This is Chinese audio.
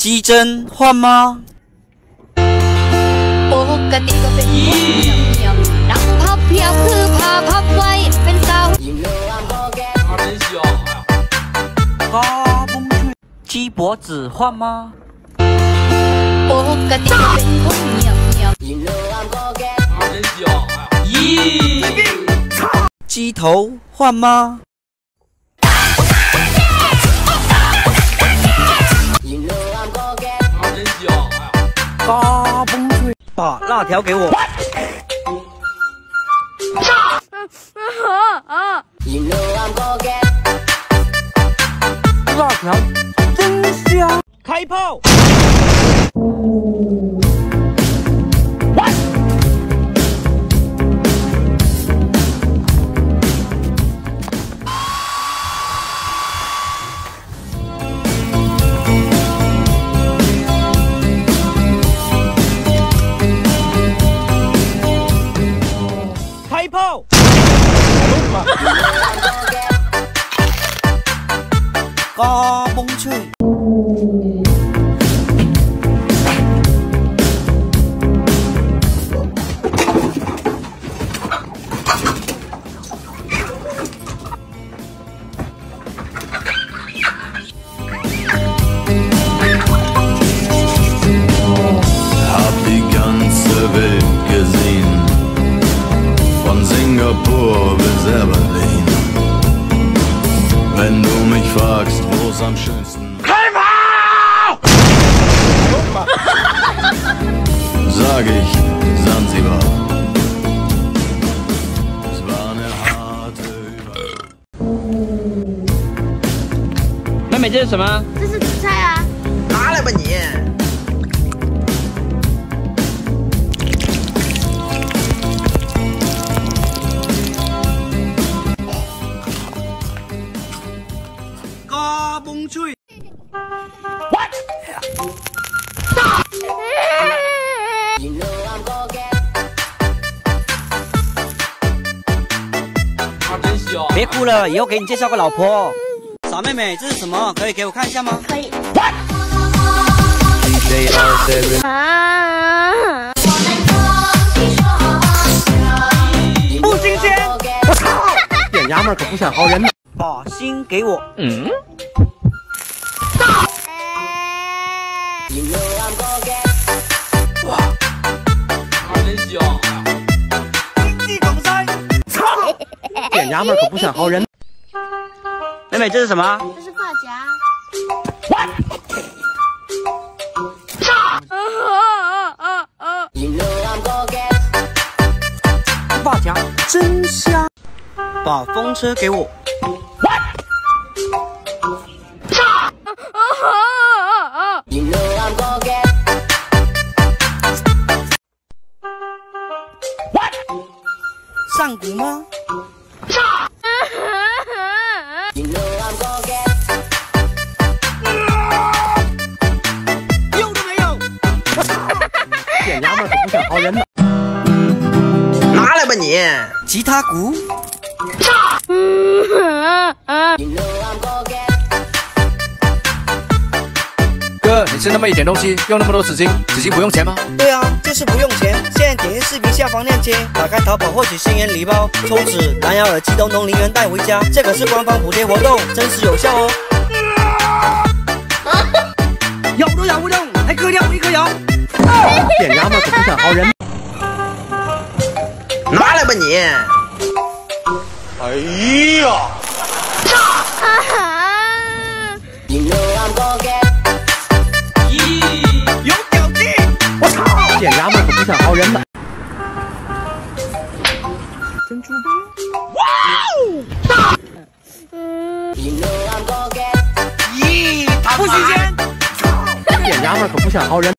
鸡胗换吗？ปกติก็เป็นคนเงียบเงียบๆนักพับเพียบคือพาพับไว้เป็นสาว 他真香！嘎嘣脆。鸡脖子换吗？ ปกติก็เป็นคนเงียบเงียบ 他真香！咦！鸡头换吗？ 把辣条给我。辣条真香。开炮！có bông chơi Wenn du mich fragst, wo's am schönsten Sag ich Sansibar. Es war eine harte Über 妹妹，这是什么？这是紫菜啊！拿来吧你！ 别哭了，以后给你介绍个老婆。傻妹妹，这是什么？可以给我看一下吗？可以。DJ R7 啊！不新鲜！我操！点娘们可不想薅人。把心给我。嗯。点衙门可不想好人。妹妹，这是什么？这是发夹。发夹真香。把风车给我。上古吗？点衙门可不想薅人呢。拿来吧你！吉他鼓。哥，你吃那么一点东西，用那么多纸巾，纸巾不用钱吗？对啊，就是不用钱。现在点击视频下方链接，打开淘宝获取新年礼包，抽纸、蓝牙耳机都能零元带回家。这可是官方补贴活动，真实有效哦。咬都咬不动，还割掉我一颗牙。点衙门可不想薅人。拿来吧你！哎呀！有表弟！我操！点衙门可不想薅人呢。珍珠包。哇哦！大。咦，不新鲜。点衙门可不想薅人。